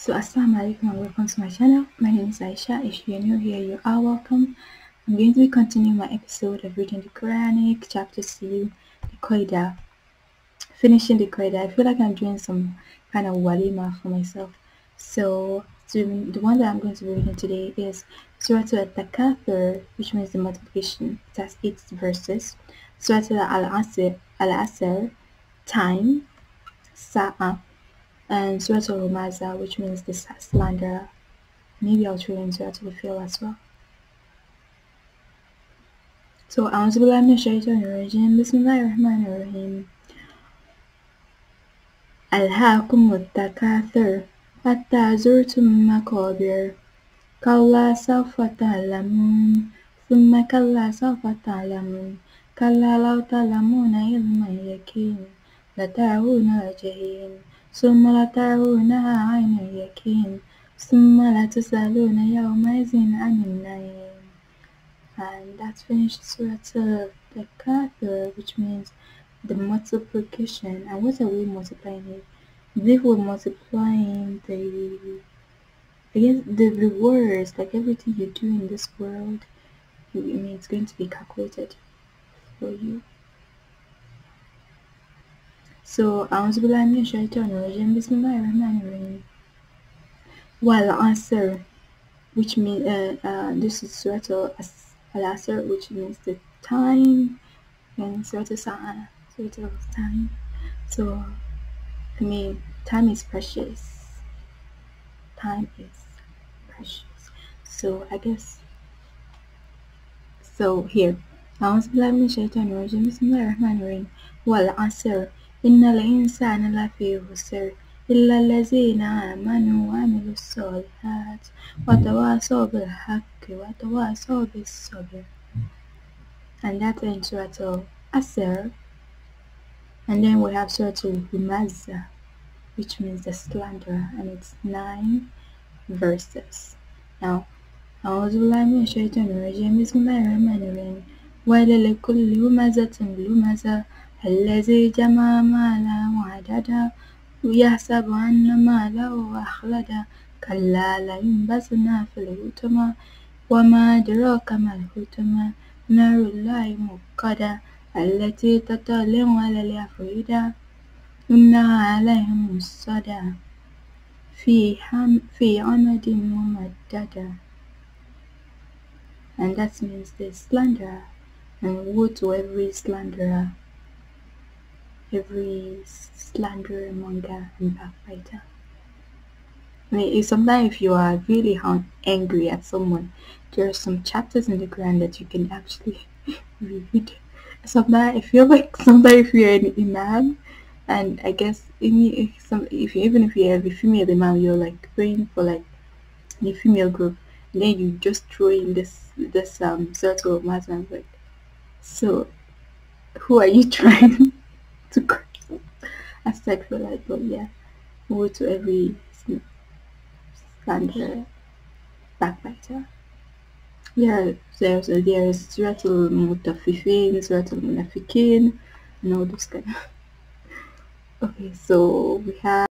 So assalamu alaikum and welcome to my channel. My name is Aisha. If you're new here, you are welcome. I'm going to be continuing my episode of reading the Quranic chapter 2, the Qaida. Finishing the Qaida. I feel like I'm doing some kind of walima for myself. So the one that I'm going to be reading today is Surah Al-Takathur, which means the multiplication. It has eight verses. Surah Al-Asr, Al-Asr, time, Sa'a, and Surah Al-Rumaza, which means the slanderer. Maybe I'll throw in Surah Al-Fil as well. So, أعوذ بالله من الشيطان الرجيم بسم الله الرحمن الرحيم ألهاكم التكاثر حتى زرتم المقابر كلا سوف تعلمون ثم كلا سوف تعلمون كلا لو تعلمون علم اليقين لترون الجحيم ثم لترونها عين اليقين ثم لتسألون يومئذ عن النعيم and that's finished Surah Al-Takathur which means the multiplication and what are we multiplying here? If we're multiplying the I guess the rewards like everything you do in this world I mean it's going to be calculated for you so أعوذ بالله من الشيطان الرجيم بسم الله الرحمن الرحيم والعصر which means uh, uh, this is Surah Al-Asr which means the time and Surah Al-Sa'a Surah time so I mean time is precious time is precious so I guess so here أعوذ بالله من الشيطان الرجيم بسم الله الرحمن الرحيم والعصر إن الإنسان لفي خسر إلا الذين آمنوا وعملوا الصالحات وتواصوا بالحق وتواصوا بالصبر and that ends Surah Al Asr and then we have Surah Al Humaza which means the slanderer and it's nine verses now أعوذ بالله من الشيطان الرجيم بسم الله الرحمن الرحيم ويل لكل همزة لمزة الذي جمع مالا وعددا ويحسب أن ماله أخلدا. كلا لينبذن في الحطمة وما أدراك ما الحطمة نار الله موقدة التي تطلع على الأفئدة. إنها عليهم مؤصدة في في عمد ممددة. And that means the slanderer and woe to every slanderer. Every slanderer monger and backbiter I mean, sometimes if you are really angry at someone, there are some chapters in the Quran that you can actually read. Sometimes I feel like sometimes if you're an imam, and I guess any if some if you, even if you have a female imam, you're like praying for like a female group, and then you just throw in this this um sort of matter like, so who are you trying to? Aside for that, but yeah, woe to every slander, backbiter. Yeah, there's uh, there's Surah Al-Mutaffifin, Surah Al-Munafiqin, and all those kind of. Okay, so we have